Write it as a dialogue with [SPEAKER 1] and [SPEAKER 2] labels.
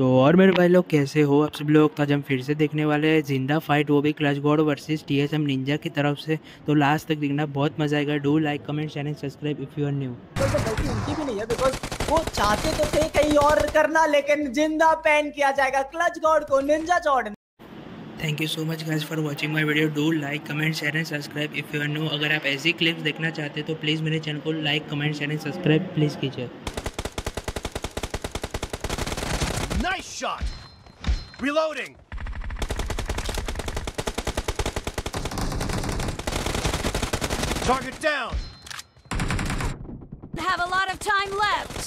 [SPEAKER 1] तो और मेरे भाई लोग कैसे हो? आप सब लोग आज हम फिर से देखने वाले हैं। ज़िंदा फाइट वो भी clutch god versus T S M ninja की तरफ़ से। तो लास्ट तक देखना बहुत मज़ा आएगा। Do like comment channel subscribe if you are new
[SPEAKER 2] तो उनकी भी नहीं है बिकॉज़ वो चाहते तो थे कहीं और करना लेकिन ज़िंदा पैन किया जाएगा क्लच गॉड को Ninja Chaur
[SPEAKER 1] thank you so much guys for watching my video do like comment share and subscribe if you are new अगर आप ऐसी क्लिप्स देखना चाहते हो तो प्लीज़ मेरे चैनल को like comment share and subscribe please कीजिए।
[SPEAKER 3] Nice shot! Reloading! Target down!
[SPEAKER 4] Have a lot of time left.